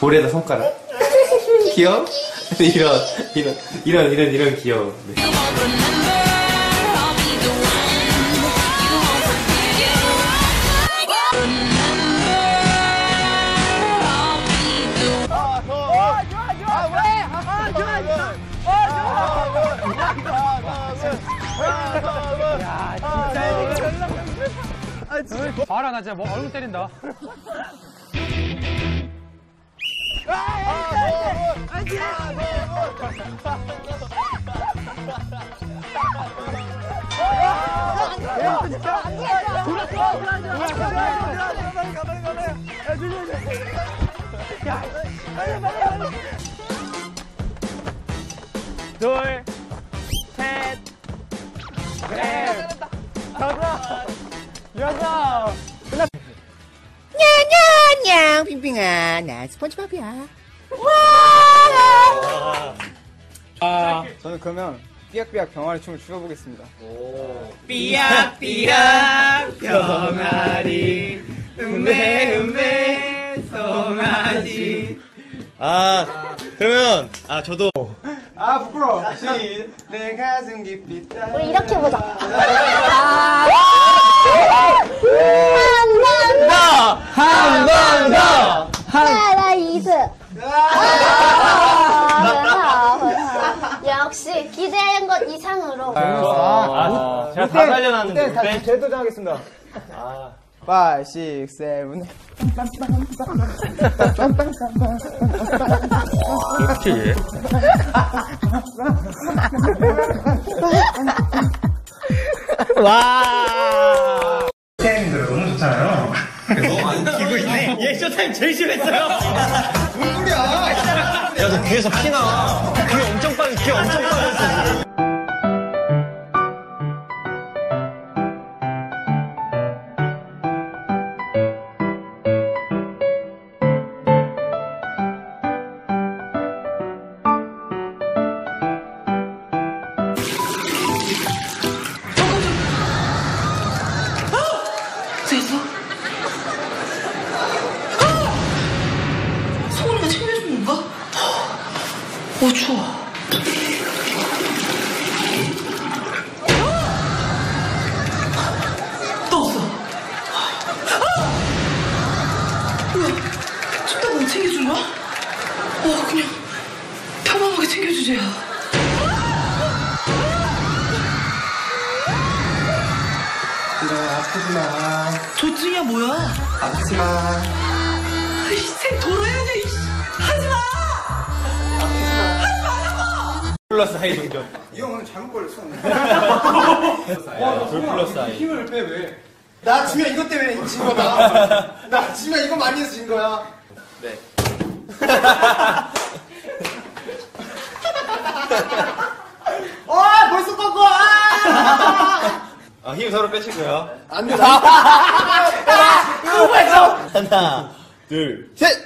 볼에다 손가락. 귀여워? 이런, 이런, 이런, 이런, 이런 귀여워. 네. 봐라 나 진짜 뭐 얼굴 때린다 둘, 셋, 넷, 다섯, 여섯. 냥 빙빙아 나 스펀지밥이야 저는 그러면 삐약삐약 병아리 춤을 추어보겠습니다. 삐약삐약 병아리 음메 음메 송아지 아 그러면 아 저도 아 부끄러워. 내 가슴 깊이 따. 우리 이렇게 보자. 한번 더! 파라이스. 역시 기대한 것 이상으로. 아, 제가 다 살려놨는데 네, 다시 재도전하겠습니다. 5, 6, 7, 얘 쇼타임 제일 심했어요 무슨 소리야 야 너 귀에서 피나 귀 엄청 빠져 귀 엄청 빠졌어? 어, 추워. 떠왔어. 뭐야? 춥다고 챙겨준 거야? 어, 그냥 평범하게 챙겨주세요. 아프지 마. 조증이야, 뭐야? 아프지 마. 생 돌아 플러스 하이 동전 이 형은 잘못 걸렸어. 돌 플러스 하이 힘을 빼 왜? 나 지면 이것 때문에 진 거다. 나 지면 이거 많이 해서 진 거야. 네. 아 벌써 꺾어. 아! 아, 힘 서로 빼시고요 안 돼. 하나 둘 셋!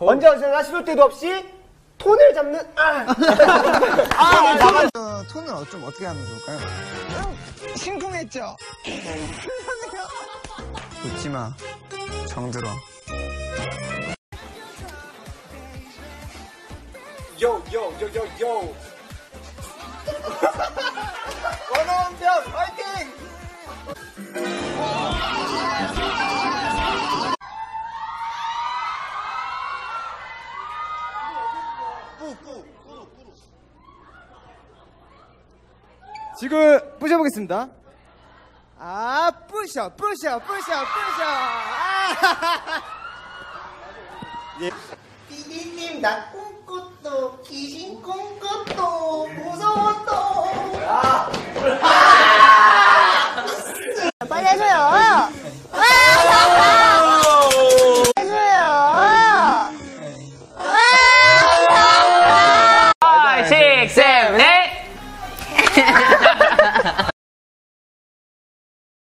언제 언제나 시도 때도 없이 톤을 잡는 아. 아, 나만 톤을 좀 어떻게 하면 좋을까요? 심쿵했죠. 웃지 마. 정들어. 요 요 요 요 요. 지금 부셔보겠습니다. 아, 부셔, 부셔, 부셔, 부셔. 아, 예. 피디님, 나 꿈꿨어. 꿨어 귀신 꿈꿨어 무서웠어 빨리 해줘요.